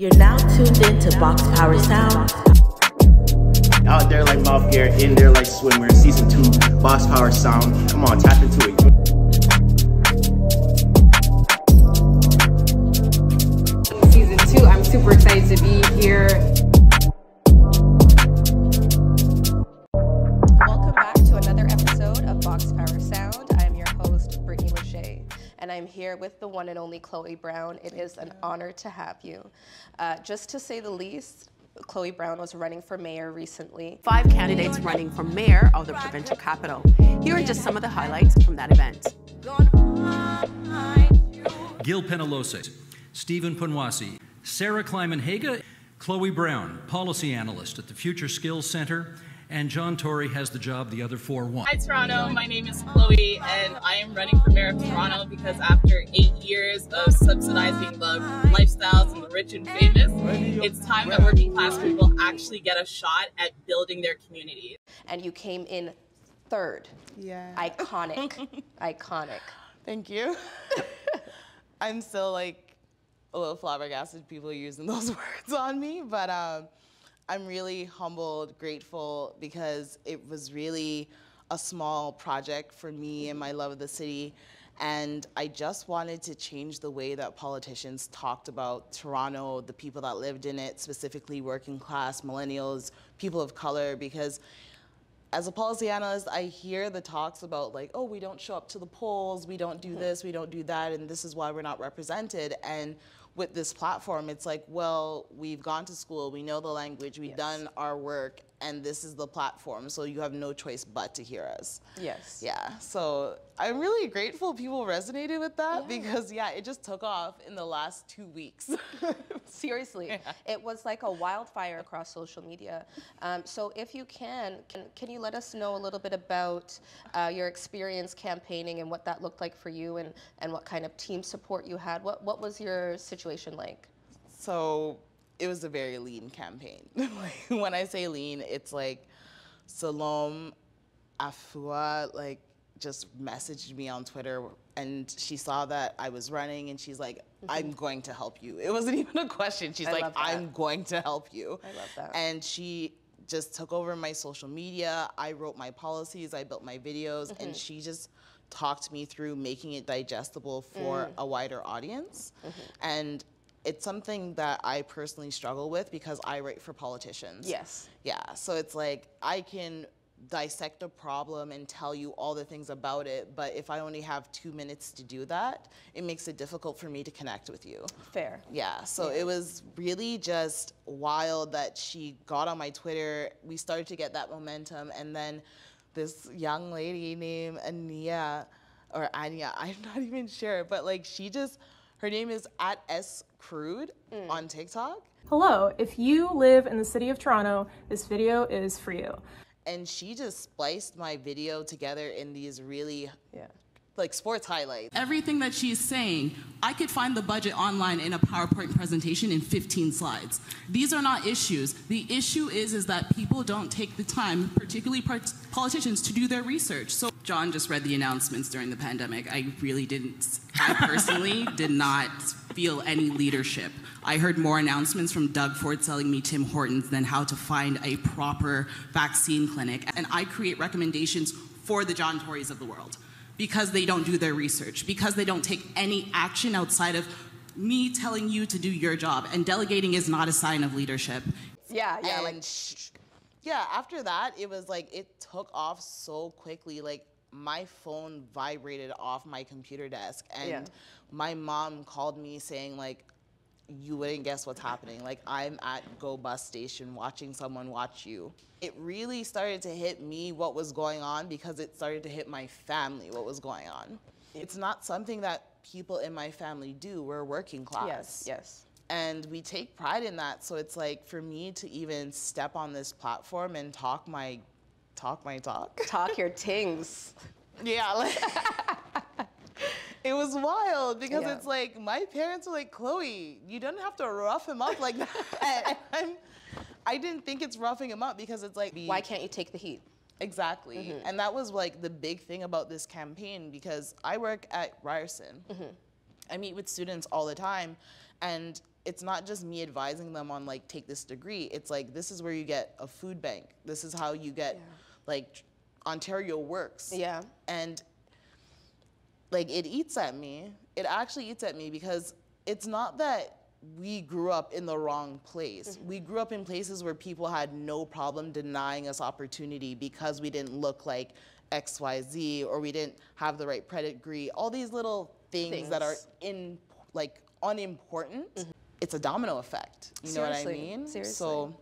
You're now tuned in to Box Power Sound. Out there like mouth gear, in there like swimwear. Season two, Box Power Sound. Come on, tap into it. season two. I'm super excited to be here. Here with the one and only Chloe Brown. It is an honor to have you. Uh, just to say the least, Chloe Brown was running for mayor recently. Five candidates running for mayor of the provincial capital. Here are just some of the highlights from that event. Gil Penalosa, Stephen Punwasi, Sarah Climenhaga, Chloe Brown, policy analyst at the Future Skills Center, and John Tory has the job the other four want. Hi Toronto, my name is Chloe and I am running for mayor of Toronto because after eight years of subsidizing the lifestyles of the rich and famous, it's time that working class people actually get a shot at building their communities. And you came in third. Yeah. Iconic. Iconic. Thank you. I'm still like a little flabbergasted people using those words on me, but um, I'm really humbled, grateful because it was really a small project for me and my love of the city. And I just wanted to change the way that politicians talked about Toronto, the people that lived in it, specifically working class, millennials, people of color, because as a policy analyst, I hear the talks about like, oh, we don't show up to the polls, we don't do this, we don't do that, and this is why we're not represented. And with this platform, it's like, well, we've gone to school, we know the language, we've Yes. done our work, and this is the platform, so you have no choice but to hear us. Yes. Yeah, so I'm really grateful people resonated with that because, yeah, it just took off in the last two weeks. Seriously, it was like a wildfire across social media. Um, so, if you can, can, can you let us know a little bit about uh, your experience campaigning and what that looked like for you, and, and what kind of team support you had? What what was your situation like? So it was a very lean campaign. Like, when I say lean, it's like Salome Afua like just messaged me on Twitter and she saw that I was running and she's like, I'm going to help you. It wasn't even a question. She's I like. I'm going to help you. I love that. And she just took over my social media. I wrote my policies, I built my videos, Mm-hmm. and she just talked me through making it digestible for Mm. a wider audience. Mm-hmm. And it's something that I personally struggle with because I write for politicians. Yes. Yeah, so it's like I can dissect a problem and tell you all the things about it, but if I only have two minutes to do that, it makes it difficult for me to connect with you. Fair. Yeah, so it was really just wild that she got on my Twitter. We started to get that momentum, and then this young lady named Ania, or Anya, I'm not even sure, but like she just, her name is at S Crude mm. on TikTok, Hello, if you live in the city of Toronto, this video is for you. and she just spliced my video together in these really Yeah. Like sports highlights. Everything that she's saying, I could find the budget online in a PowerPoint presentation in 15 slides. These are not issues. The issue is is that people don't take the time, particularly part- politicians, to do their research. So John just read the announcements during the pandemic. I really didn't. I personally did not feel any leadership. I heard more announcements from Doug Ford selling me Tim Hortons than how to find a proper vaccine clinic. And I create recommendations for the John Tories of the world because they don't do their research, because they don't take any action outside of me telling you to do your job. And delegating is not a sign of leadership. Yeah. Yeah. and like sh- yeah, after that, it was like it took off so quickly. Like my phone vibrated off my computer desk, and Yeah. my mom called me saying like, "You wouldn't guess what's happening. Like I'm at Go Bus Station watching someone watch you." It really started to hit me what was going on because it started to hit my family what was going on. It's not something that people in my family do. We're working class yes. Yes. and we take pride in that so it's like for me to even step on this platform and talk my talk my talk Talk your tings. yeah like it was wild because Yeah. it's like my parents were like chloe you don't have to rough him up like that I'm, i didn't think it's roughing him up because it's like Why can't you take the heat? Exactly. Mm-hmm. And that was like the big thing about this campaign because I work at Ryerson. Mm-hmm. I meet with students all the time, and it's not just me advising them on like take this degree. It's like this is where you get a food bank. This is how you get like Ontario works. Yeah. And like it eats at me. It actually eats at me because it's not that we grew up in the wrong place. Mm-hmm. We grew up in places where people had no problem denying us opportunity because we didn't look like XYZ or we didn't have the right pedigree. All these little things, that are in like unimportant. Mm-hmm. It's a domino effect. You know what I Seriously, mean? seriously. So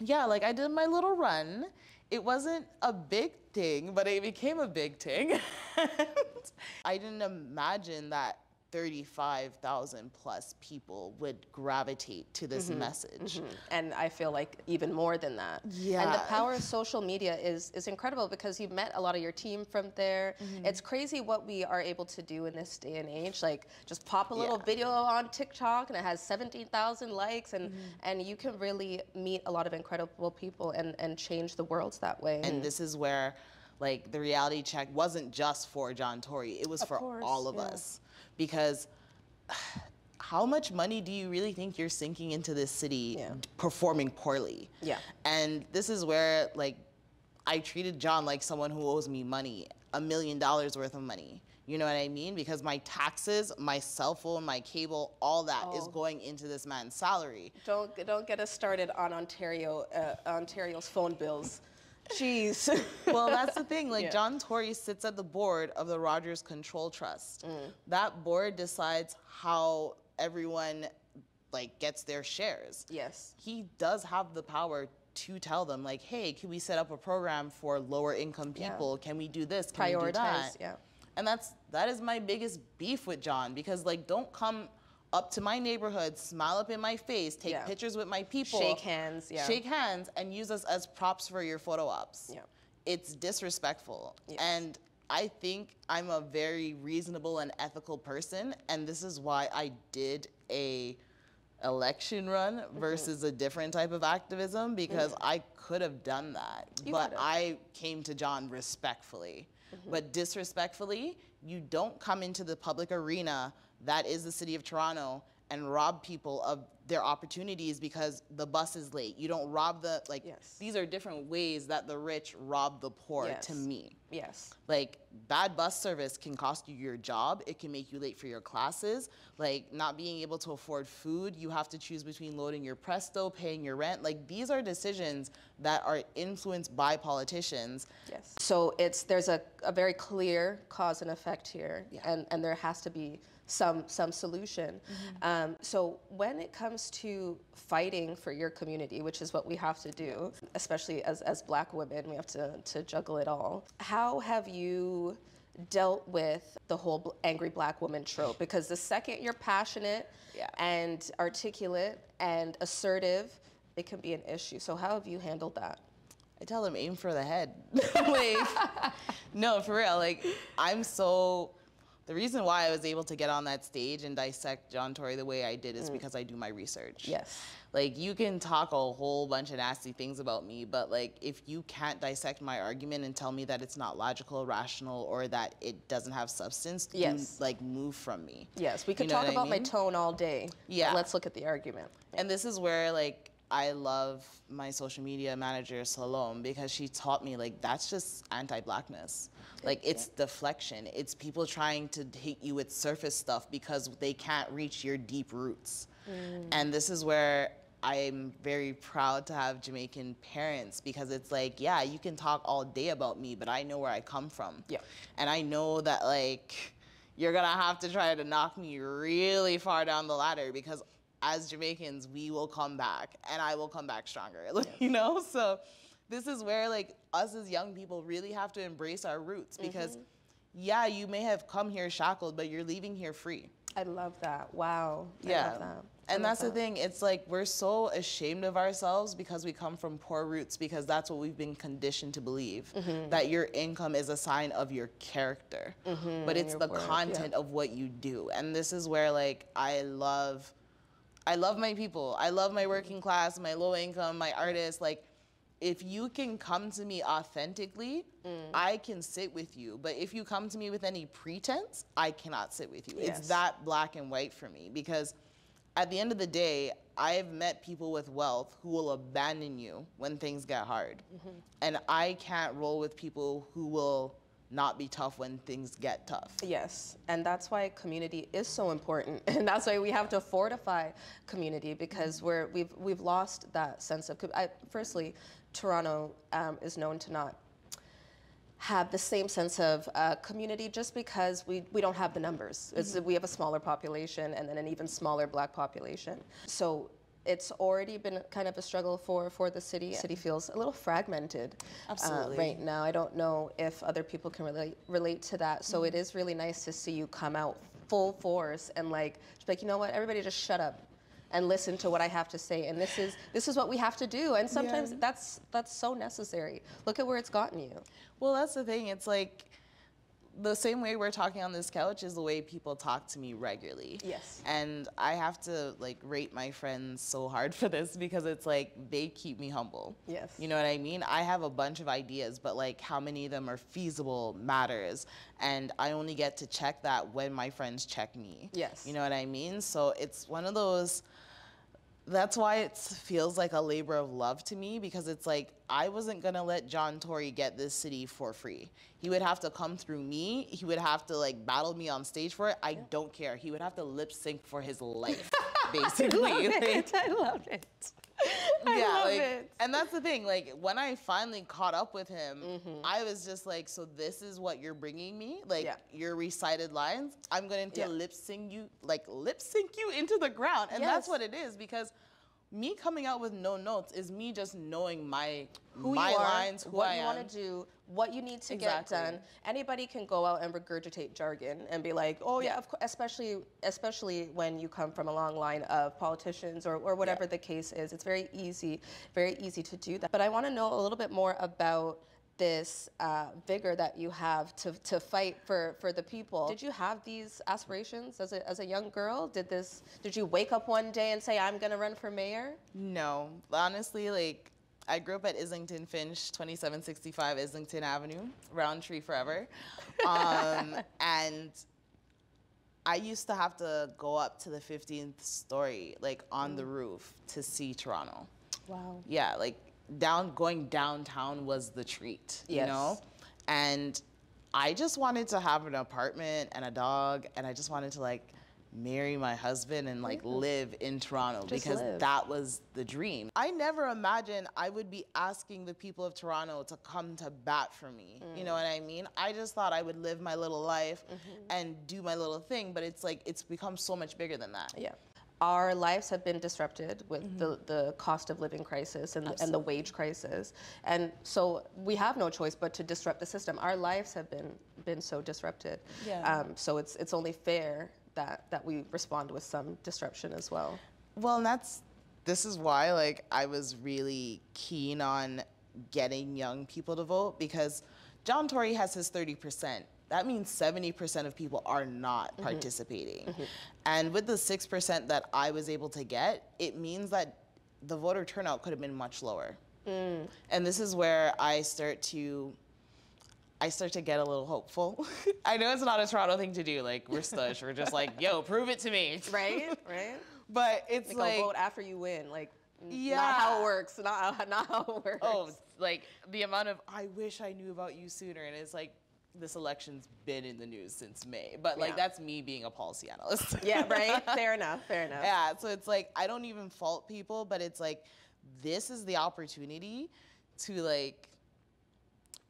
yeah, like I did my little run. It wasn't a big thing, but it became a big thing. I didn't imagine that 35,000 plus people would gravitate to this Mhm, message. mhm. And I feel like even more than that. And the power of social media is is incredible because you've met a lot of your team from there. Mhm. It's crazy what we are able to do in this day and age. Like just pop a little Yeah. video on TikTok and it has 17,000 likes and Mm-hmm. and you can really meet a lot of incredible people and and change the world that way. And this is where like the reality check wasn't just for John Tory, it was Of for course, all of yeah. us. Because how much money do you really think you're sinking into this city performing poorly? Yeah. And this is where like I treated John like someone who owes me money, a million dollars worth of money. You know what I mean? Because my taxes, my cell phone, my cable, all that is Oh. going into this man's salary. Don't don't get us started on Ontario uh, Ontario's phone bills. Jeez. well, that's the thing. Like Yeah. John Tory sits at the board of the Rogers Control Trust. Mm. That board decides how everyone like gets their shares. Yes. He does have the power to tell them like, "Hey, can we set up a program for lower income Yeah. people? Can we do this? Can we do Prioritize, that?" yeah. And that's that is my biggest beef with John because like don't come up to my neighborhood, smile up in my face, take Yeah. pictures with my people, Shake hands, yeah. shake hands, and use us as props for your photo ops. Yeah. It's disrespectful. And I think I'm a very reasonable and ethical person, and this is why I did a election run Mm-hmm. versus a different type of activism because I could have done that. You but. I came to John respectfully. Mm-hmm. But disrespectfully, you don't come into the public arena that is the city of Toronto and rob people of their opportunities because the bus is late. You don't rob the like yes. these are different ways that the rich rob the poor to me. Yes. Like bad bus service can cost you your job. It can make you late for your classes. Like not being able to afford food, you have to choose between loading your Presto, paying your rent. Like these are decisions that are influenced by politicians. Yes. So it's there's a, a very clear cause and effect here, and, and there has to be some some solution. Um, so when it comes to fighting for your community, which is what we have to do, especially as, as Black women, we have to, to juggle it all. How have you dealt with the whole angry Black woman trope? Because the second you're passionate and articulate and assertive, it can be an issue. So how have you handled that? I tell them aim for the head. like, no, for real. Like, I'm so. The reason why I was able to get on that stage and dissect John Tory the way I did is Mm. because I do my research. Yes. Like, you can talk a whole bunch of nasty things about me, but like, if you can't dissect my argument and tell me that it's not logical, rational, or that it doesn't have substance, you, Yes. like, move from me. Yes, we could You know talk what I about my tone all day. but Yeah. let's look at the argument. And this is where like I love my social media manager Salome because she taught me like that's just anti-blackness. Like it's deflection. It's people trying to hit you with surface stuff because they can't reach your deep roots. Mm. And this is where I'm very proud to have Jamaican parents because it's like, yeah, you can talk all day about me, but I know where I come from. Yeah. And I know that like you're gonna have to try to knock me really far down the ladder because as Jamaicans, we will come back and I will come back stronger. Like, You know? So this is where like us as young people really have to embrace our roots because Mhm. yeah, you may have come here shackled, but you're leaving here free. I love that. Wow. I Yeah. love that. And that's the thing. It's like we're so ashamed of ourselves because we come from poor roots because that's what we've been conditioned to believe Mhm. that your income is a sign of your character. Mhm, But it's your the worth, yeah. content of what you do. And this is where like I love I love my people. I love my working class, my low income, my artists like if you can come to me authentically, mm. I can sit with you. But if you come to me with any pretense, I cannot sit with you. Yes. It's that black and white for me because at the end of the day, I've met people with wealth who will abandon you when things get hard. Mm-hmm. And I can't roll with people who will not be tough when things get tough. Yes, and that's why community is so important, and that's why we have to fortify community because we're we've we've lost that sense of. I, firstly, Toronto um, is known to not have the same sense of uh, community just because we, we don't have the numbers. It's, we have a smaller population and then an even smaller black population. So it's already been kind of a struggle for, for the city. The city feels a little fragmented uh, right now. I don't know if other people can relate, relate to that. So it is really nice to see you come out full force and like, like, you know what, everybody just shut up and listen to what I have to say. And this is this is what we have to do. And sometimes that's that's so necessary. Look at where it's gotten you. Well, that's the thing. It's like the same way we're talking on this couch is the way people talk to me regularly. Yes. And I have to like rate my friends so hard for this because it's like they keep me humble. Yes. You know what I mean? I have a bunch of ideas, but like how many of them are feasible matters. And I only get to check that when my friends check me. Yes. You know what I mean? So it's one of those that's why it feels like a labor of love to me because it's like I wasn't gonna let John Tory get this city for free. He would have to come through me. He would have to like battle me on stage for it. I don't care. He would have to lip sync for his life, basically. Like, I love it. I yeah, love like, it. and that's the thing. Like when I finally caught up with him, mm-hmm. I was just like, "So this is what you're bringing me? Like Yeah. your recited lines? I'm going to Yeah. lip sync you, like lip sync you into the ground." And Yes. that's what it is because me coming out with no notes is me just knowing my Who my you are, lines, who what I you want to do, what you need to Exactly. get done. Anybody can go out and regurgitate jargon and be like, "Oh yeah, of course." Especially, especially when you come from a long line of politicians or, or whatever the case is. It's very easy, very easy to do that. But I want to know a little bit more about this uh, vigor that you have to, to fight for, for the people. Did you have these aspirations as a, as a young girl? Did this? Did you wake up one day and say, "I'm going to run for mayor"? No, honestly, like I grew up at Islington Finch, 2765 Islington Avenue, Roundtree forever. Um, and I used to have to go up to the 15th story, like on the roof, to see Toronto. Wow. Yeah, like down going downtown was the treat, you know? And I just wanted to have an apartment and a dog and I just wanted to like marry my husband and like live in Toronto Just because live. that was the dream. I never imagined I would be asking the people of Toronto to come to bat for me. You know mm. what I mean? I just thought I would live my little life mm-hmm. and do my little thing, but it's like it's become so much bigger than that. Yeah. Our lives have been disrupted with the, the cost of living crisis and, and the wage crisis. And so we have no choice but to disrupt the system. Our lives have been, been so disrupted. Yeah. Um, so it's, it's only fair that, that we respond with some disruption as well. Well, and that's this is why like I was really keen on getting young people to vote because John Tory has his 30%. That means 70% of people are not mm-hmm. participating. Mm-hmm. And with the 6% that I was able to get, it means that the voter turnout could have been much lower. Mm. And this is where I start to I start to get a little hopeful. I know it's not a Toronto thing to do. Like we're stush. We're just like, yo, prove it to me. Right? right? But it's Like, like a vote after you win. Like, Yeah. not how it works. Not, how- not how it works. oh, like the amount of I wish I knew about you sooner, and it's like this election's been in the news since May. But like Yeah. that's me being a policy analyst. Yeah, right? fair enough. Fair enough. yeah, so it's like I don't even fault people, but it's like this is the opportunity to like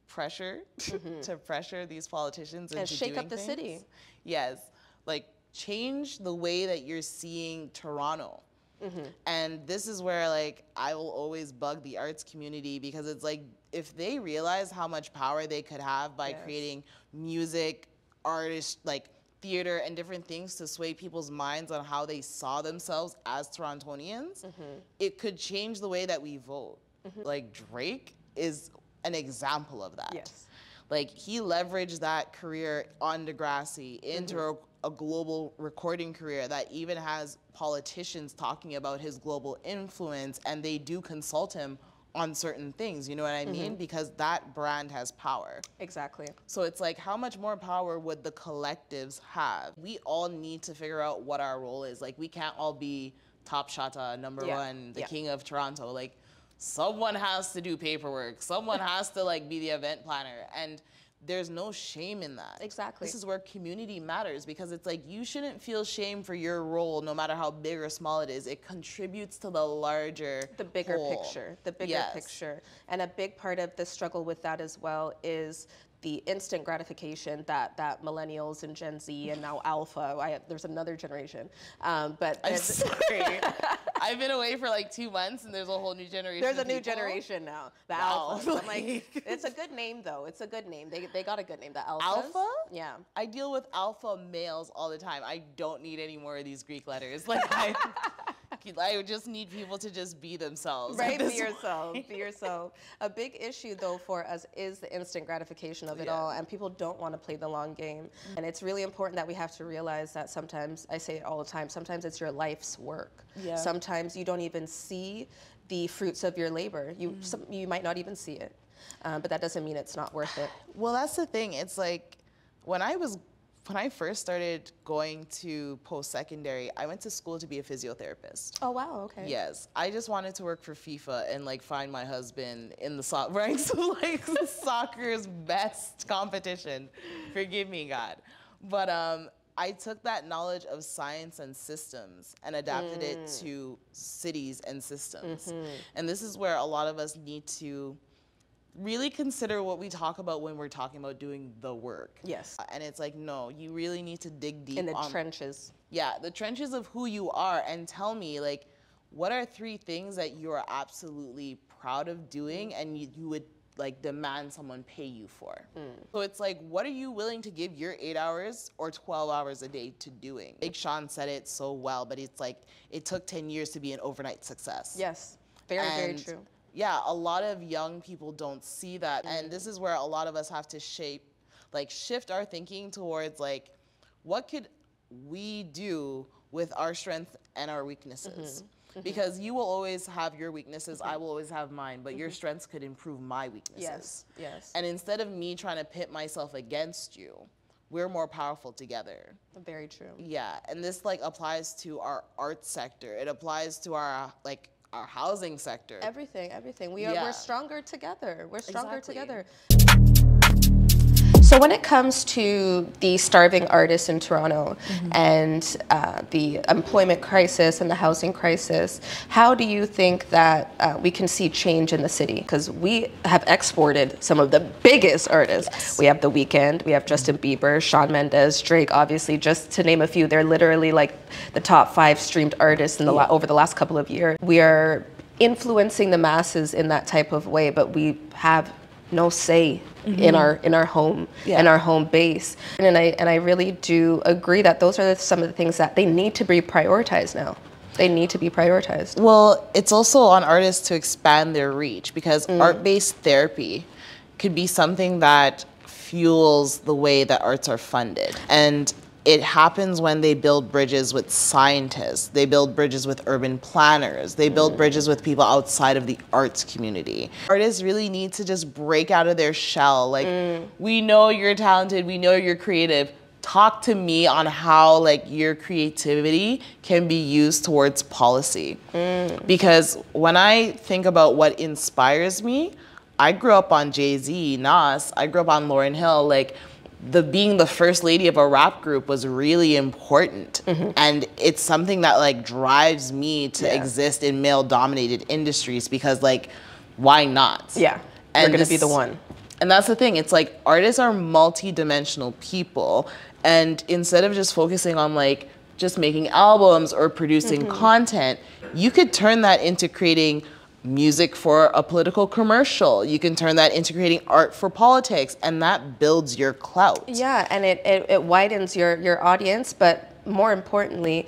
pressure to pressure these politicians Mm-hmm. And shake up the city. Yes, like change the way that you're seeing Toronto. Mm-hmm. And this is where like I will always bug the arts community because it's like if they realize how much power they could have by Yes. creating music, artists like theater and different things to sway people's minds on how they saw themselves as Torontonians, Mm-hmm. it could change the way that we vote. Like Drake is an example of that. Yes. Like he leveraged that career on Degrassi into a, a global recording career that even has politicians talking about his global influence, and they do consult him on certain things. You know what I mean? Mhm. Because that brand has power. Exactly. So it's like, how much more power would the collectives have? We all need to figure out what our role is. Like, we can't all be top shata, number Yeah, one, the yeah. king of Toronto. Like, someone has to do paperwork. Someone has to like be the event planner. And there's no shame in that. Exactly. This is where community matters because it's like you shouldn't feel shame for your role, no matter how big or small it is. It contributes to the larger, the bigger whole. picture the bigger Yes. picture and a big part of the struggle with that as well is the instant gratification that that millennials and Gen Z and now Alpha, I, there's another generation, um, but I'm sorry. I've been away for like two months, and there's a whole new generation. There's a new people. generation now. The Wow. Alphas. I'm like, it's a good name though. It's a good name. They, they got a good name. The Alphas. Alpha? Yeah. I deal with alpha males all the time. I don't need any more of these Greek letters. Like I, I just need people to just be themselves. Right, be yourself. point. Be yourself. A big issue though for us is the instant gratification of it Yeah. all, and people don't want to play the long game. And it's really important that we have to realize that sometimes I say it all the time. Sometimes it's your life's work. Yeah. Sometimes you don't even see the fruits of your labor. You Mm. some, you might not even see it, um, but that doesn't mean it's not worth it. Well, that's the thing. It's like when I was when I first started going to post secondary, I went to school to be a physiotherapist. Oh wow. Okay. Yes, I just wanted to work for FIFA and like find my husband in the so- ranks of like soccer's best competition. Forgive me, God. But um, I took that knowledge of science and systems and adapted it Mm. to cities and systems. Mhm. And this is where a lot of us need to really consider what we talk about when we're talking about doing the work. Yes. Uh, and it's like, no, you really need to dig deep In the on- trenches. yeah, the trenches of who you are and tell me like what are three things that you are absolutely proud of doing and you, you would like demand someone pay you for. Hmm. So it's like what are you willing to give your 8 hours or 12 hours a day to doing? Big Sean said it so well, but it's like it took 10 years to be an overnight success. Yes. Very very true. Yeah, a lot of young people don't see that. And this is where a lot of us have to shape, like, shift our thinking towards, like, what could we do with our strengths and our weaknesses? Mhm. Because you will always have your weaknesses, I will always have mine, but your Mhm. strengths could improve my weaknesses. Yes. Yes. And instead of me trying to pit myself against you, we're more powerful together. Very true. Yeah, and this like applies to our art sector. It applies to our like our housing sector. Everything, everything. We are Yeah. we're stronger together. We're stronger Exactly. together. So when it comes to the starving artists in Toronto and uh, the employment crisis and the housing crisis, how do you think that uh, we can see change in the city? Because we have exported some of the biggest artists. We have The Weeknd, we have Justin Bieber, Shawn Mendes, Drake. Obviously, just to name a few, they're literally like the top five streamed artists in the la- over the last couple of years. We are influencing the masses in that type of way, but we have no say in Mhm. our in our home in our home base and I and I really do agree that those are the, some of the things that they need to be prioritized now they need to be prioritized Well, it's also on artists to expand their reach because Mm. art based therapy could be something that fuels the way that arts are funded. And it happens when they build bridges with scientists, they build bridges with urban planners, they build bridges with people outside of the arts community. Artists really need to just break out of their shell. Like, mm. we know you're talented, we know you're creative. Talk to me on how like your creativity can be used towards policy. Mm. Because when I think about what inspires me, I grew up on Jay Z, Nas. I grew up on Lauryn Hill. Like the being the first lady of a rap group was really important, and it's something that like drives me to Yeah. exist in male-dominated industries because like, why not? Yeah, we're gonna be the one. And that's the thing. It's like artists are multi-dimensional people, and instead of just focusing on like just making albums or producing Mhm. content, you could turn that into creating music for a political commercial. You can turn that into creating art for politics, and that builds your clout. yeah and it, it, it widens your your audience but more importantly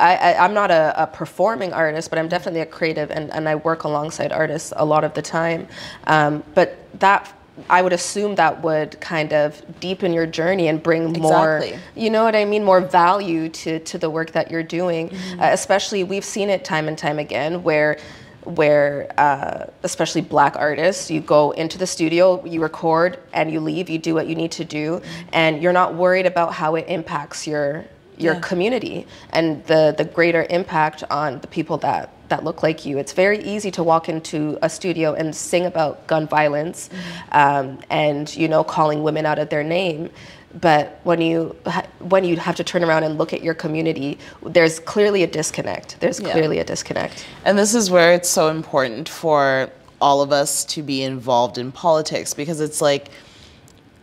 I, I, I'm not a, a performing artist, but I'm definitely a creative, and, and I work alongside artists a lot of the time. Um, but that I would assume that would kind of deepen your journey and bring more, Exactly. you know what I mean, more value to, to the work that you're doing. Uh, especially, we've seen it time and time again where where uh, especially black artists you go into the studio you record and you leave you do what you need to do and you're not worried about how it impacts your your Yeah. community. And the the greater impact on the people that that look like you. It's very easy to walk into a studio and sing about gun violence um, and you know calling women out of their name but when you ha- when you have to turn around and look at your community there's clearly a disconnect there's Yeah. clearly a disconnect And this is where it's so important for all of us to be involved in politics because it's like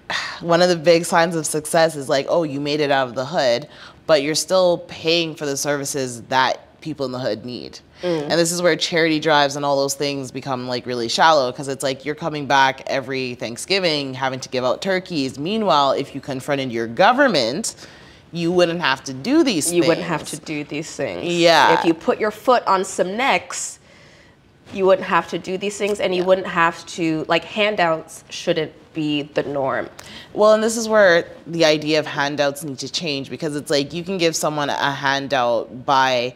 one of the big signs of success is like, oh, you made it out of the hood, but you're still paying for the services that people in the hood need. And this is where charity drives and all those things become like really shallow because it's like you're coming back every Thanksgiving having to give out turkeys. Meanwhile, if you confronted your government, you wouldn't have to do these you things. You wouldn't have to do these things Yeah. if you put your foot on some necks you wouldn't have to do these things and you wouldn't have to like handouts shouldn't be the norm Well, and this is where the idea of handouts need to change because it's like you can give someone a handout by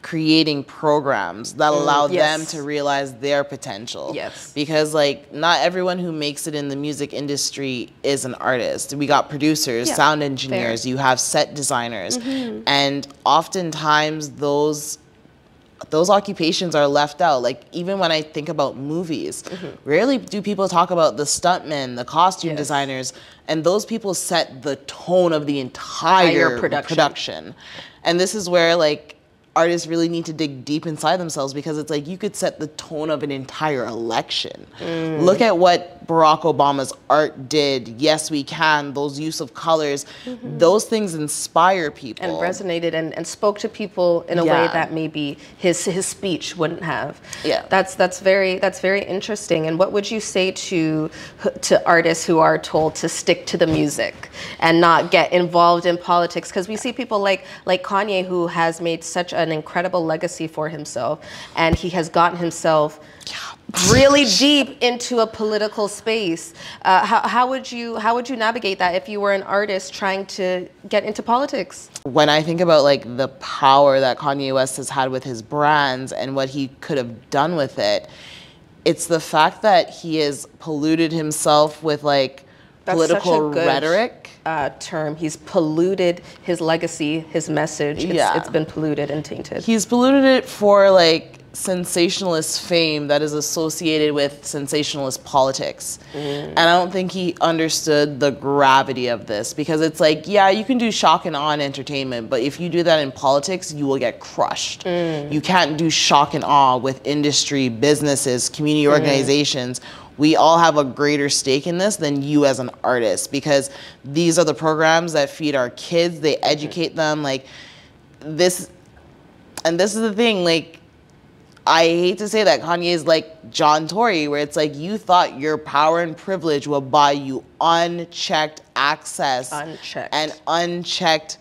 creating programs that allow them Mm, yes. to realize their potential. Yes. Because like not everyone who makes it in the music industry is an artist. We got producers, Yeah, sound engineers, fair. you have set designers. Mhm. And oftentimes those those occupations are left out. Like even when I think about movies, Mm-hmm. rarely do people talk about the stuntmen, the costume designers, and those people set the tone of the entire Entire production. production. And this is where like artists really need to dig deep inside themselves because it's like you could set the tone of an entire election. Mm. Look at what Barack Obama's art did. Yes, we can. Those use of colors, mm-hmm. those things inspire people. And resonated and, and spoke to people in a way that maybe his his speech wouldn't have. Yeah. That's that's very that's very interesting. And what would you say to to artists who are told to stick to the music and not get involved in politics? Because we see people like like Kanye who has made such an incredible legacy for himself, and he has gotten himself really deep into a political space. Uh, how, how would you how would you navigate that if you were an artist trying to get into politics? when I think about like the power that Kanye West has had with his brands and what he could have done with it, it's the fact that he has polluted himself with like That's political good, rhetoric. Uh, term. He's polluted his legacy, his message. It's, Yeah. it's been polluted and tainted. He's polluted it for like sensationalist fame that is associated with sensationalist politics. Mm. And I don't think he understood the gravity of this because it's like, yeah, you can do shock and awe in entertainment, but if you do that in politics, you will get crushed. Mm. You can't do shock and awe with industry, businesses, community Mm. organizations. We all have a greater stake in this than you as an artist because these are the programs that feed our kids, they educate them. Like, this and this is the thing like i hate to say that kanye is like john tory where it's like you thought your power and privilege would buy you unchecked access Unchecked. and unchecked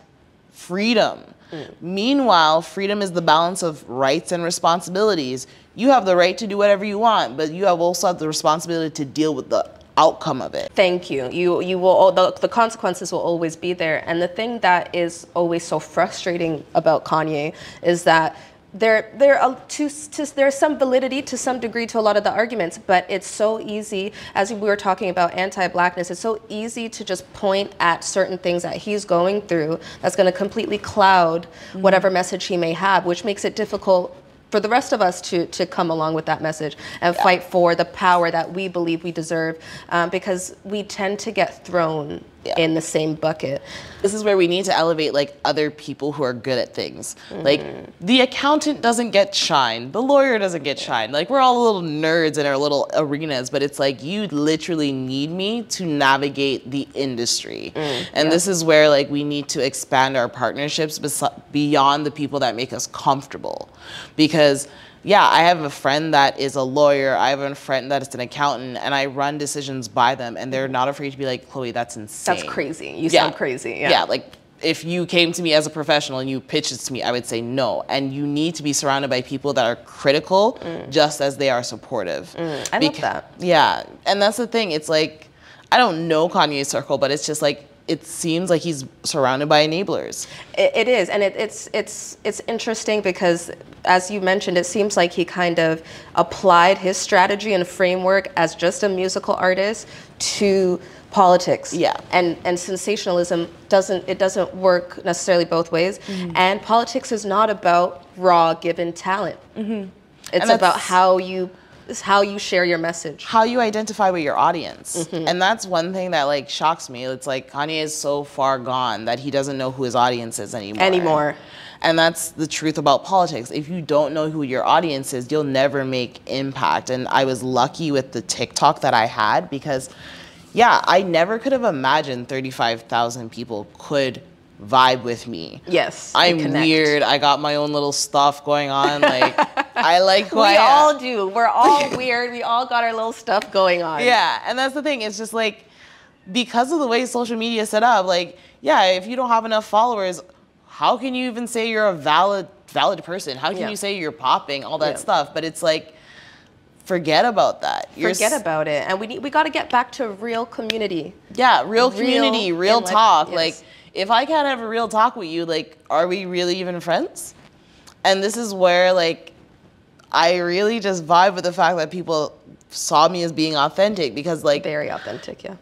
freedom mm. meanwhile freedom is the balance of rights and responsibilities you have the right to do whatever you want but you have also have the responsibility to deal with the outcome of it Thank you. You you will the, the consequences will always be there. And the thing that is always so frustrating about Kanye is that there there are to, to there's some validity to some degree to a lot of the arguments, but it's so easy as we were talking about anti-blackness. It's so easy to just point at certain things that he's going through that's going to completely cloud whatever message he may have, which makes it difficult for the rest of us to, to come along with that message and fight for the power that we believe we deserve um, because we tend to get thrown in the same bucket. this is where we need to elevate like other people who are good at things. Like the accountant doesn't get shine, the lawyer doesn't get shine. Like we're all little nerds in our little arenas, but it's like you literally need me to navigate the industry. Mm, and this is where like we need to expand our partnerships bes- beyond the people that make us comfortable. Because yeah, I have a friend that is a lawyer. I have a friend that is an accountant, and I run decisions by them, and they're not afraid to be like, Chloe, that's insane. That's crazy. You sound crazy. Yeah. Yeah, like if you came to me as a professional and you pitched it to me, I would say no. And you need to be surrounded by people that are critical just as they are supportive. Mm. I love that. Yeah, and that's the thing. It's like I don't know Kanye's circle, but it's just like it seems like he's surrounded by enablers. It, it is, and it, it's it's it's interesting because, as you mentioned, it seems like he kind of applied his strategy and framework as just a musical artist to politics. Yeah. And and sensationalism doesn't it doesn't work necessarily both ways. Mm-hmm. And politics is not about raw given talent. Mhm. It's about how you it's how you share your message. how you identify with your audience. Mhm. And that's one thing that like shocks me. It's like Kanye is so far gone that he doesn't know who his audience is anymore. Anymore. And that's the truth about politics. If you don't know who your audience is, you'll never make impact. And I was lucky with the TikTok that I had because yeah, I never could have imagined 35,000 people could vibe with me. Yes. I'm weird. I got my own little stuff going on. Like I like who We I am. all do. We're all weird. We all got our little stuff going on. Yeah, and that's the thing. It's just like because of the way social media is set up, like, yeah, if you don't have enough followers, how can you even say you're a valid valid person? How can Yeah. you say you're popping, all that Yeah. stuff? But it's like forget about that. You're Forget about it. And we need we got to get back to real community. Yeah, Real real community, real talk. yes. Like if I can't have a real talk with you, like are we really even friends? And this is where like I really just vibe with the fact that people saw me as being authentic because like very authentic, yeah.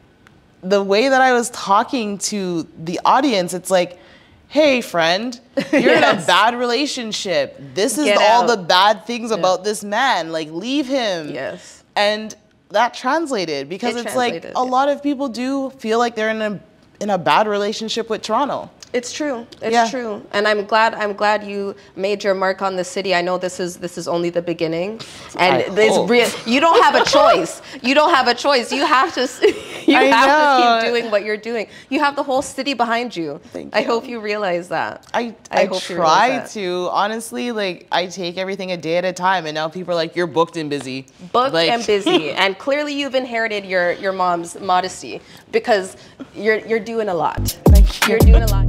The way that I was talking to the audience, it's like, hey friend, you're in a bad relationship. This is Get all out. the bad things about this man. Like leave him. Yes. And that translated because It it's like a yeah. lot of people do feel like they're in a in a bad relationship with Toronto. It's true. It's Yeah. true. And I'm glad I'm glad you made your mark on the city. I know this is this is only the beginning. And I this hope. real you don't have a choice. You don't have a choice. You have to s- you I have to keep doing what you're doing. You have the whole city behind you. Thank I you. hope you realize that. I I I, hope you try that. to honestly like I take everything a day at a time, and now people are like, "You're booked and busy." booked Like- and busy and clearly you've inherited your your mom's modesty because you're you're doing a lot Thank you. You're doing a lot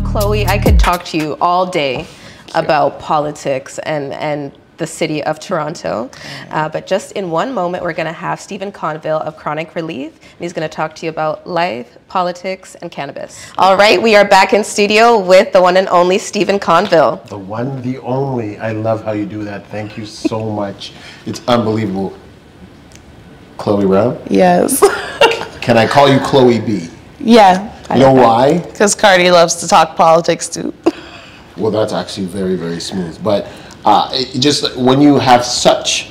chloe i could talk to you all day about politics and and the city of Toronto. Uh, but just in one moment, we're going to have Steven Conville of Kronic Relief, and he's going to talk to you about life, politics, and cannabis. All right, we are back in studio with the one and only Steven Conville. The one, the only. I love how you do that. Thank you so much. It's unbelievable. Chloe Brown? Yes. Can I call you Chloe B? yeah. You know why? Because Cardi loves to talk politics too. Well, that's actually very, very smooth. But uh, it just when you have such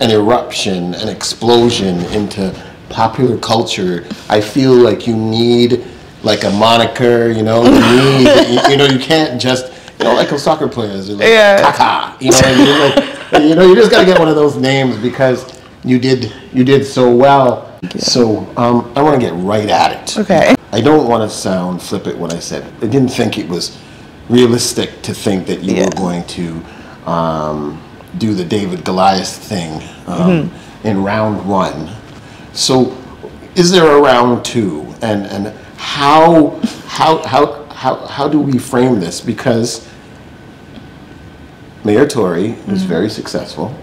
an eruption, an explosion into popular culture, I feel like you need like a moniker. You know, you need. you, you know, you can't just. You know, like a soccer players, they're like Yeah. Kaka. You know what I mean? Like, you know, you just gotta get one of those names because you did you did so well. So um, I want to get right at it. Okay. I don't want to sound flippant when I said I didn't think it was realistic to think that you were going to um, do the David Goliath thing um, in round one. So, is there a round two, and and how how how how how do we frame this? Because Mayor Tory was very successful.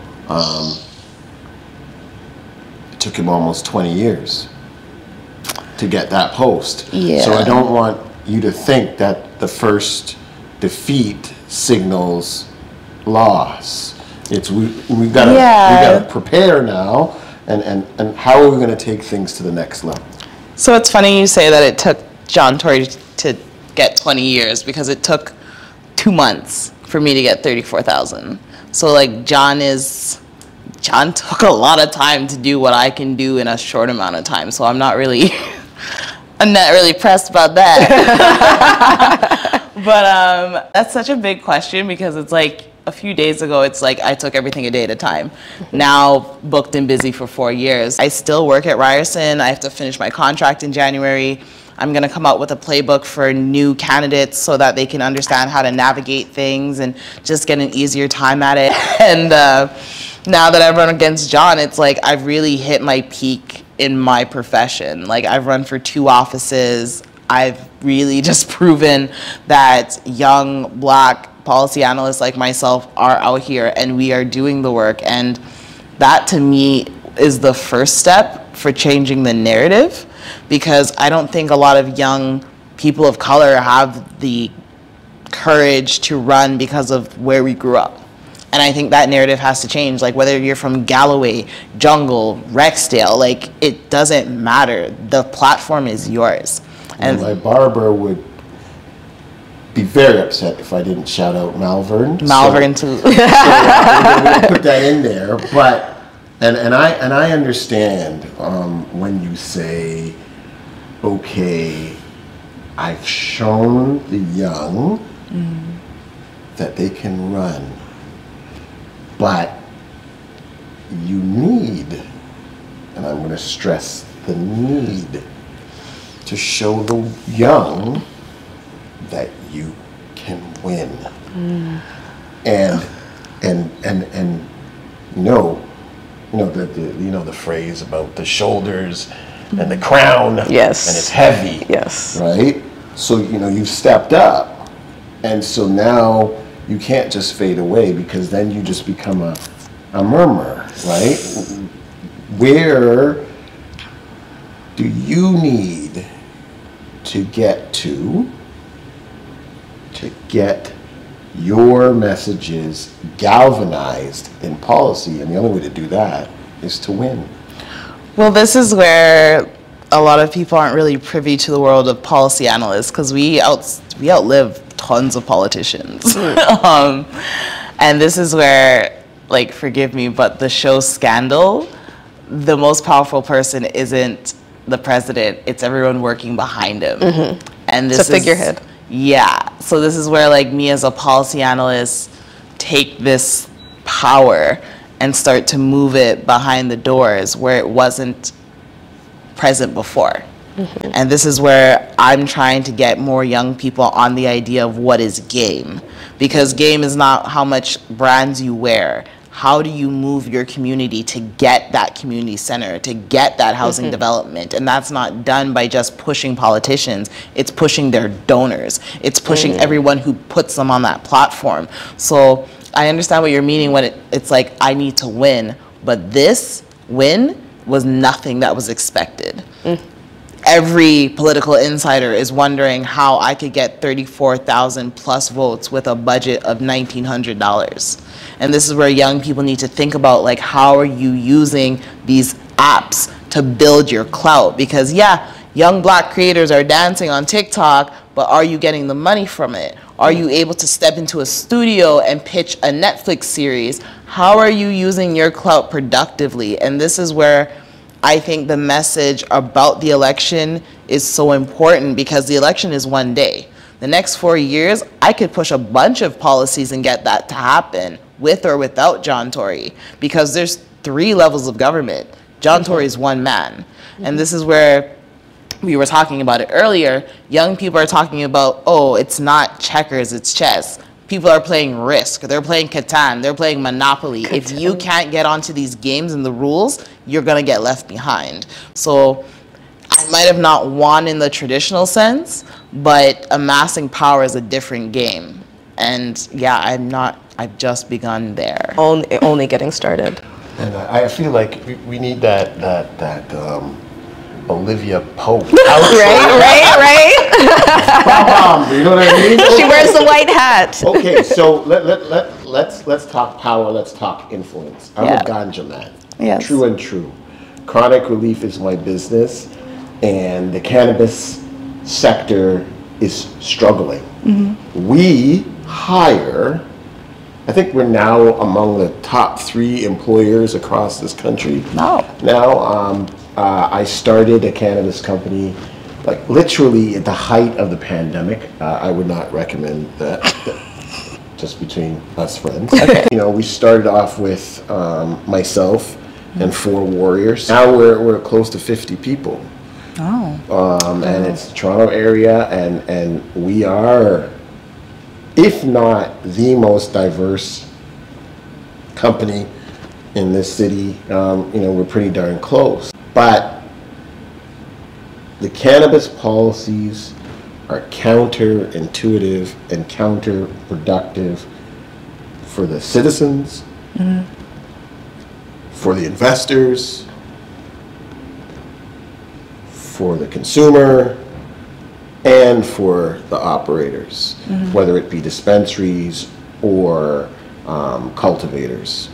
It took him almost 20 years to get that post. So I don't want you to think that the first defeat signals loss. It's we we gotta Yeah. we gotta prepare now, and and and how are we gonna take things to the next level? So it's funny you say that it took John Tory to get 20 years because it took two months for me to get 34,000. So like John is, John took a lot of time to do what I can do in a short amount of time. So I'm not really, I'm not really pressed about that. but um, that's such a big question because it's like a few days ago, it's like I took everything a day at a time. Now booked and busy for four years. I still work at Ryerson. I have to finish my contract in January. I'm going to come out with a playbook for new candidates so that they can understand how to navigate things and just get an easier time at it. And uh, now that I've run against John, it's like I've really hit my peak in my profession. Like I've run for two offices. I've really just proven that young black policy analysts like myself are out here and we are doing the work. And that to me is the first step for changing the narrative because I don't think a lot of young people of color have the courage to run because of where we grew up. And I think that narrative has to change. Like whether you're from Galloway, Jungle, Rexdale, like it doesn't matter. The platform is yours. And my barber would be very upset if I didn't shout out Malvern. Malvern so, too. so uh, put that in there, but and and I and I understand um, when you say, okay, I've shown the young mm. that they can run, but you need, and I'm going to stress the need, to show the young that you can win. Mm. And and and and no, you know the, the you know the phrase about the shoulders and the crown. Yes. And it's heavy. Yes. Right? So you know you've stepped up. And so now you can't just fade away because then you just become a a murmur, right? Where do you need to get to to get your messages galvanized in policy. And the only way to do that is to win. Well, this is where a lot of people aren't really privy to the world of policy analysts because we out we outlive tons of politicians. Mm. um, and this is where, like, forgive me, but the show Scandal, the most powerful person isn't the president; it's everyone working behind him. Mm-hmm. And this it's a figurehead. Yeah. So this is where like me as a policy analyst take this power and start to move it behind the doors where it wasn't present before. Mm-hmm. And this is where I'm trying to get more young people on the idea of what is game. Because game is not how much brands you wear how do you move your community to get that community center, to get that housing mm-hmm. development? And that's not done by just pushing politicians, it's pushing their donors, it's pushing mm-hmm. everyone who puts them on that platform. So I understand what you're meaning when it, it's like, I need to win, but this win was nothing that was expected. Mm every political insider is wondering how I could get 34,000 plus votes with a budget of $1,900. And this is where young people need to think about like, how are you using these apps to build your clout? Because yeah, young black creators are dancing on TikTok, but are you getting the money from it? Are you able to step into a studio and pitch a Netflix series? How are you using your clout productively? And this is where I think the message about the election is so important because the election is one day. The next four years, I could push a bunch of policies and get that to happen with or without John Tory because there's three levels of government. John Tory is one man. And this is where we were talking about it earlier. Young people are talking about, oh, it's not checkers, it's chess people are playing Risk, they're playing Catan, they're playing Monopoly. Catan. If you can't get onto these games and the rules, you're gonna get left behind. So I might have not won in the traditional sense, but amassing power is a different game. And yeah, I'm not, I've just begun there. Only, only getting started. And I feel like we need that, that, that, um, Olivia Pope. right, right, right. you know what I mean? She wears the white hat. okay, so let, let, let, let's, let's talk power, let's talk influence. I'm yeah. a ganja man. Yes. True and true. Kronic Relief is my business, and the cannabis sector is struggling. Mm-hmm. We hire, I think we're now among the top three employers across this country. No. Now, um, uh, I started a cannabis company like literally at the height of the pandemic. Uh, I would not recommend that, just between us friends. Okay. You know, we started off with um, myself and four warriors. Now we're, we're close to 50 people. Oh. Um, and oh. it's the Toronto area, and, and we are, if not the most diverse company in this city, um, you know, we're pretty darn close. But the cannabis policies are counterintuitive and counterproductive for the citizens, mm-hmm. for the investors, for the consumer and for the operators, Mhm. whether it be dispensaries or um, cultivators.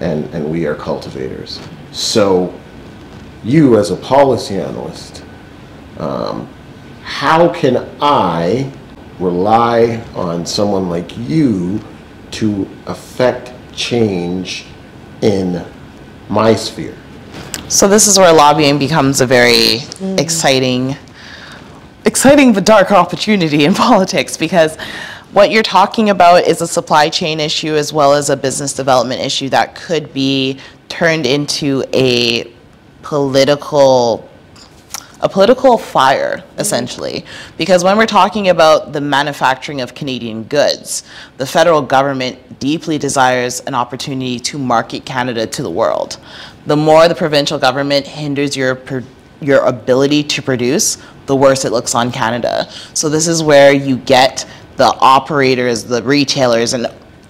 And, and we are cultivators. So you as a policy analyst, um, how can I rely on someone like you to affect change in my sphere? So this is where lobbying becomes a very exciting, exciting but dark opportunity in politics because what you're talking about is a supply chain issue as well as a business development issue that could be turned into a political a political fire essentially. Because when we're talking about the manufacturing of Canadian goods the federal government deeply desires an opportunity to market Canada to the world. The more the provincial government hinders your your ability to produce the worse it looks on Canada. So this is where you get the operators the retailers and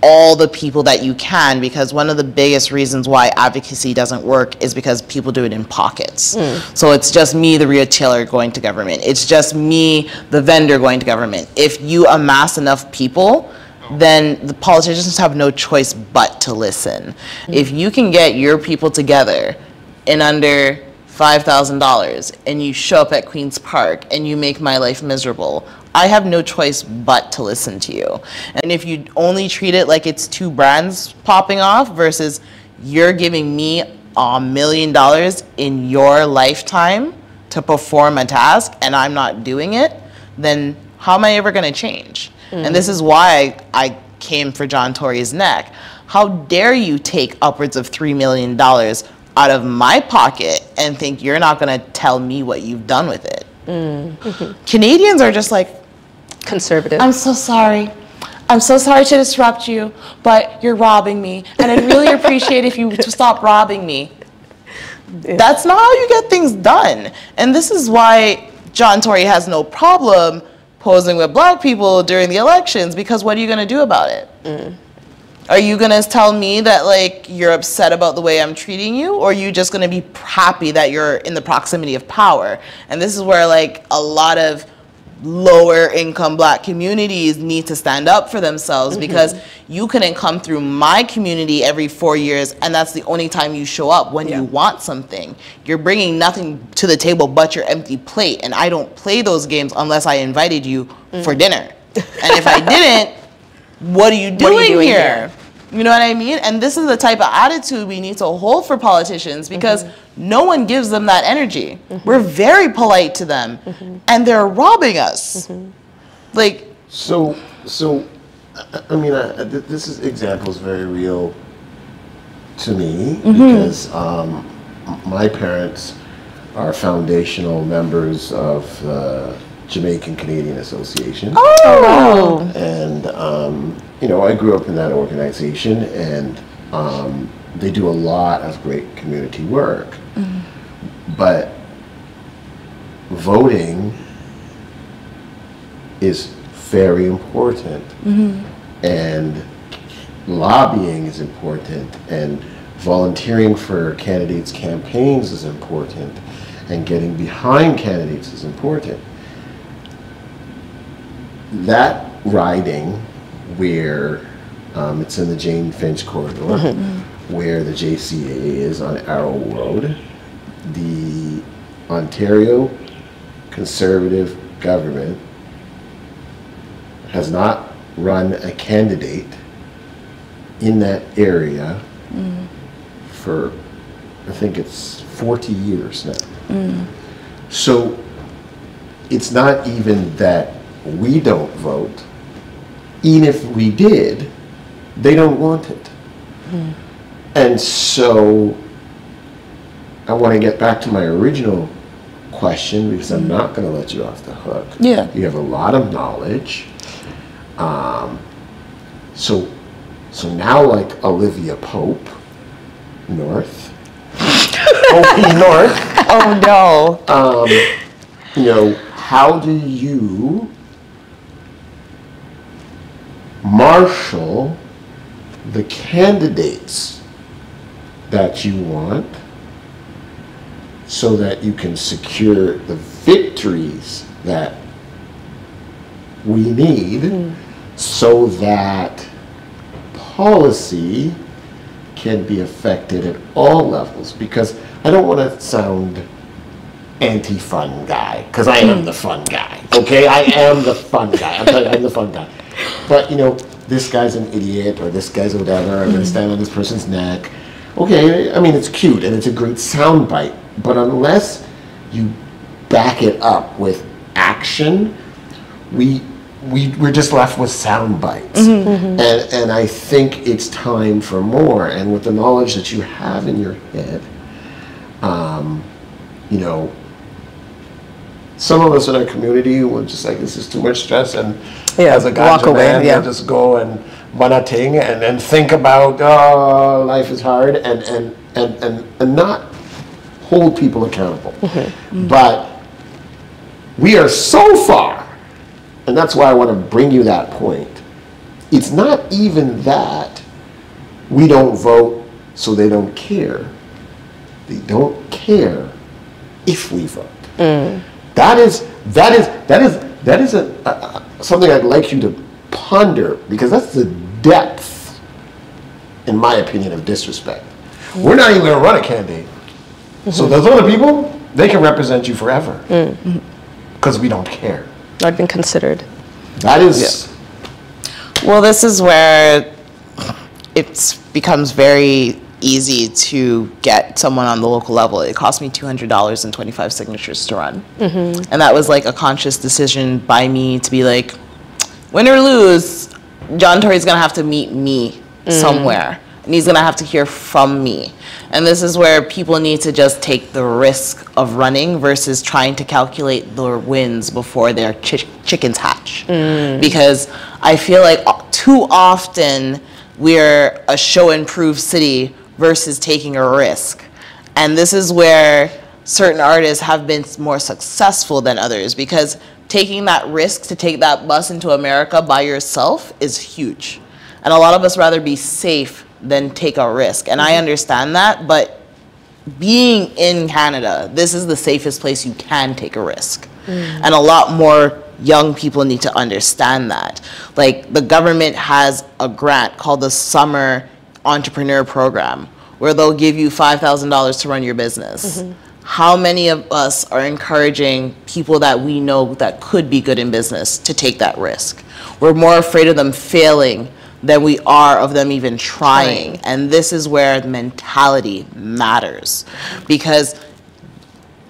all the people that you can because one of the biggest reasons why advocacy doesn't work is because people do it in pockets. Hmm. So it's just me, the retailer, going to government. It's just me, the vendor, going to government. If you amass enough people, then the politicians have no choice but to listen. Hmm. If you can get your people together in under $5,000 and you show up at Queen's Park and you make my life miserable, I have no choice but to listen to you. And if you only treat it like it's two brands popping off versus you're giving me a million dollars in your lifetime to perform a task and I'm not doing it, then how am I ever going to change? And this is why I came for John Tory's neck. How dare you take upwards of $3 million out of my pocket and think you're not going to tell me what you've done with it? Mm. Canadians are just like, conservative. I'm so sorry. I'm so sorry to disrupt you, but you're robbing me. And I'd really appreciate if you would stop robbing me. That's not how you get things done. And this is why John Tory has no problem posing with black people during the elections because what are you going to do about it? Mm. Are you going to tell me that like you're upset about the way I'm treating you or are you just going to be happy that you're in the proximity of power? And this is where like a lot of lower income black communities need to stand up for themselves Mhm. because you couldn't come through my community every 4 years and that's the only time you show up when you want something. You're bringing nothing to the table but your empty plate and I don't play those games unless I invited you for dinner. and if I didn't, what are you doing, What are you doing here? here? You know what I mean? And this is the type of attitude we need to hold for politicians because no one gives them that energy. We're very polite to them and they're robbing us. Like, So, so, I- I mean, I, this is example is very real to me Mhm. because um, my parents are foundational members of the Jamaican Canadian Association. Oh, wow. And um, you know, I grew up in that organization, and um, they do a lot of great community work. But voting is very important. And lobbying is important. And volunteering for candidates campaigns is important. And getting behind candidates is important. That riding where um, it's in the jane finch corridor Mhm. where the jca is on arrow road the ontario conservative government has not run a candidate in that area for, I think it's 40 years now. So it's not even that we don't vote. Even if we did, they don't want it. And so I want to get back to my original question because I'm not going to let you off the hook. Yeah. You have a lot of knowledge. Um, so, so now like Olivia Pope, North, North. Oh no. Um, you know, how do you marshal the candidates that you want so that you can secure the victories that we need hmm. so that policy can be affected at all levels because I don't want to sound anti-fun guy because I am hmm. the fun guy. Okay, I am the fun guy. I'm, you, I'm the fun guy. But you know, this guy's an idiot or this guy's whatever. I'm gonna mm-hmm. stand on this person's neck. Okay, I mean it's cute and it's a great soundbite, but unless you back it up with action, we we we're just left with sound bites. Mm-hmm. Mm-hmm. And and I think it's time for more. And with the knowledge that you have in your head, um, you know, some of us in our community were just like, this is too much stress, and Yeah, as a walk away, man, yeah. you'll just go and run a thing and then think about, oh, life is hard, and and and and, and not hold people accountable. Mm-hmm. But we are so far, and that's why I want to bring you that point. It's not even that we don't vote so they don't care. They don't care if we vote. That is that is that is that is a, a, a- something I'd like you to ponder because that's the depth, in my opinion, of disrespect. We're not even going to run a candidate, so mm-hmm. those other people they can represent you forever mm. because we don't care. Not been considered. That is Well, this is where it becomes very easy to get someone on the local level. It cost me $200 and 25 signatures to run. Mhm. And that was like a conscious decision by me to be like, win or lose, John Tory's gonna have to meet me Mm. somewhere. And he's gonna have to hear from me. And this is where people need to just take the risk of running versus trying to calculate their wins before their chi- chickens hatch. Because I feel like too often we're a show and prove city versus taking a risk. And this is where certain artists have been more successful than others because taking that risk to take that bus into America by yourself is huge. And a lot of us rather be safe than take a risk. And I mm-hmm. understand that, but being in Canada, this is the safest place you can take a risk. Mm. And a lot more young people need to understand that. Like the government has a grant called the Summer Entrepreneur Program where they'll give you $5,000 to run your business. Mm-hmm. How many of us are encouraging people that we know that could be good in business to take that risk? We're more afraid of them failing than we are of them even trying. And this is where mentality matters. Because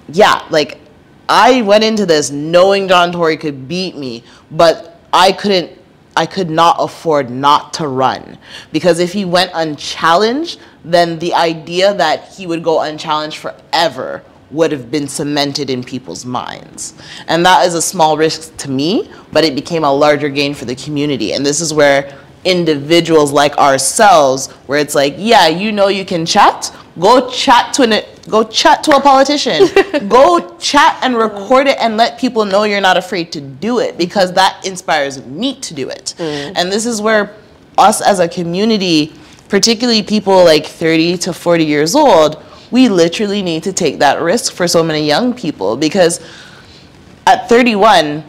yeah, like I went into this knowing John Tory could beat me, but I couldn't I could not afford not to run because if he went unchallenged, then the idea that he would go unchallenged forever would have been cemented in people's minds. And that is a small risk to me, but it became a larger gain for the community. And this is where individuals like ourselves, where it's like, yeah, you know you can chat, go chat to an go chat to a politician. go chat and record it and let people know you're not afraid to do it because that inspires me to do it. Mm. And this is where us as a community, particularly people like 30 to 40 years old, we literally need to take that risk for so many young people because at 31,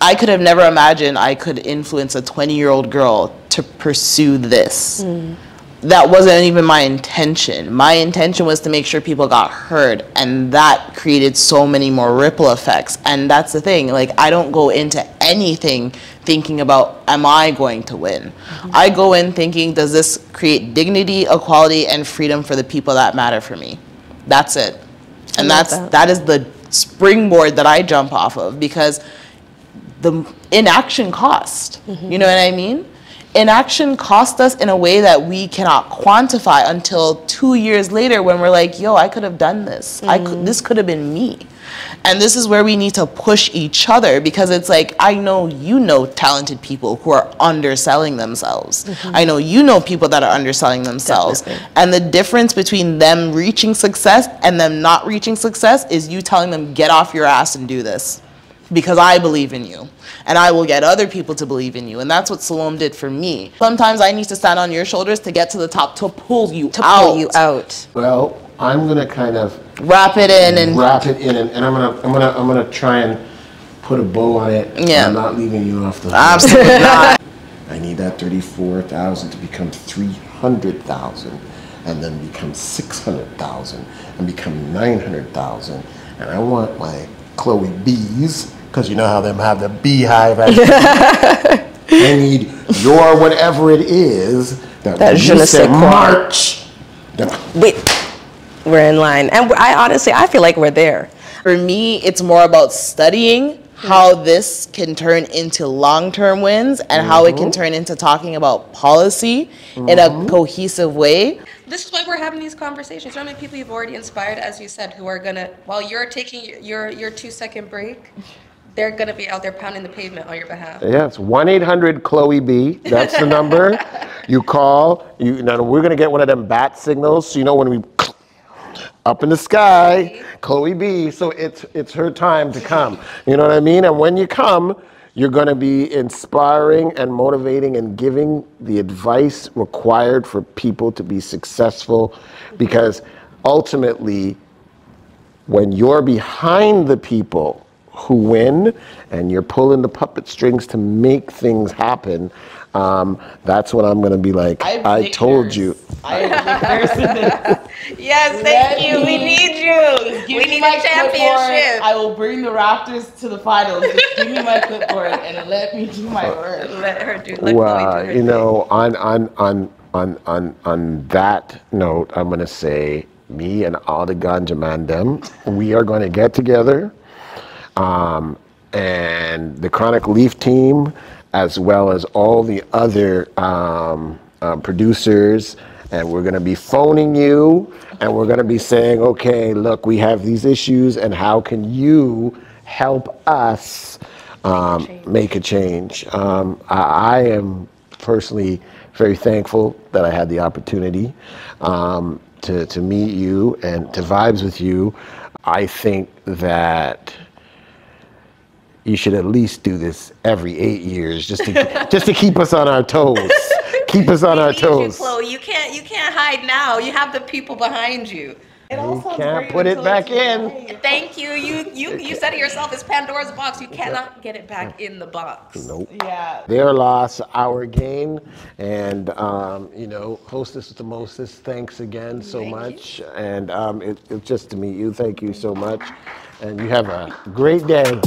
I could have never imagined I could influence a 20 year old girl to pursue this. Mm. That wasn't even my intention. My intention was to make sure people got heard, and that created so many more ripple effects. And that's the thing, like, I don't go into anything thinking about, am I going to win? Mm-hmm. I go in thinking, does this create dignity, equality, and freedom for the people that matter for me? That's it. And that's that. that is the springboard that I jump off of because the inaction cost. Mm-hmm. You know what I mean? Inaction cost us in a way that we cannot quantify until two years later when we're like, yo, I could have done this. I could, mm. this could have been me. And this is where we need to push each other because it's like, I know you know talented people who are underselling themselves. Mm-hmm. I know you know people that are underselling themselves. And the difference between them reaching success and them not reaching success is you telling them, get off your ass and do this because I believe in you and I will get other people to believe in you. And that's what Salome did for me. Sometimes I need to stand on your shoulders to get to the top to pull you To out. pull you out. Well, I'm going to kind of Wrap it in and wrap it in, and, and I'm gonna, I'm gonna, I'm gonna try and put a bow on it. Yeah. I'm not leaving you off the. hook. Absolutely not. I need that thirty-four thousand to become three hundred thousand, and then become six hundred thousand, and become nine hundred thousand, and I want my Chloe bees, because you know how them have the beehive. they need your whatever it is that, That when you ne say. March. We, we're in line, and I honestly, I feel like we're there. For me, it's more about studying how this can turn into long-term wins and how it can mm-hmm. turn into talking about policy in a mm-hmm. cohesive way. This is why we're having these conversations. You know how many people you've already inspired, as you said, who are gonna, while you're taking your your two second break, they're gonna be out there pounding the pavement on your behalf. Yeah, it's one eight hundred Chloe B. That's the number. you call. You now we're gonna get one of them bat signals. So you know when we up in the sky, Chloe B. So it's it's her time to come. You know what I mean? And when you come, you're gonna be inspiring and motivating and giving the advice required for people to be successful, because ultimately, when you're behind the people who win and you're pulling the puppet strings to make things happen, um, that's when I'm gonna be like, I, told you. I Yes, thank you. We need you. Give we me need my a championship. I will bring the Raptors to the finals. Just give me my clipboard and let me do my work. Let her do. Well, you know, on on on on on on that note, I'm gonna say me and all the ganja man them, we are gonna get together, um, and the Chronic Leaf team, as well as all the other um, uh, producers. And we're going to be phoning you and we're going to be saying, okay, look, we have these issues, and how can you help us um, make a change? Um, I, I am personally very thankful that I had the opportunity um, to, to meet you and to vibes with you. I think that you should at least do this every eight years just to, just to keep us on our toes. Keep us on our need you, toes. Chloe. You can't. You can't hide now. You have the people behind you. You can't put it back in. Thank you. You you you said it yourself. It's Pandora's box. You cannot get it back in the box. Nope. Yeah. Their loss, our gain. And, um, you know, hostess with the mostest, thanks again so much. And um, it, it's just to meet you, thank you so much. And you have a great day.